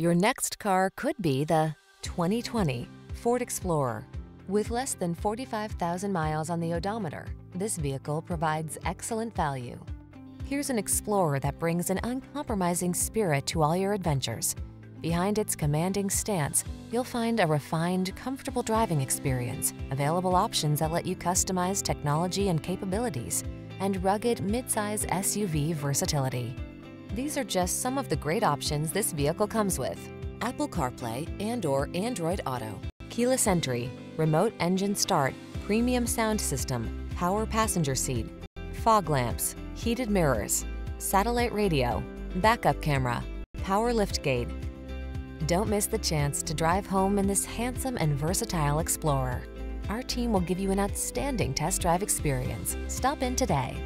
Your next car could be the 2020 Ford Explorer. With less than 45,000 miles on the odometer, this vehicle provides excellent value. Here's an Explorer that brings an uncompromising spirit to all your adventures. Behind its commanding stance, you'll find a refined, comfortable driving experience, available options that let you customize technology and capabilities, and rugged midsize SUV versatility. These are just some of the great options this vehicle comes with. Apple CarPlay and or Android Auto, keyless entry, remote engine start, premium sound system, power passenger seat, fog lamps, heated mirrors, satellite radio, backup camera, power liftgate. Don't miss the chance to drive home in this handsome and versatile Explorer. Our team will give you an outstanding test drive experience. Stop in today.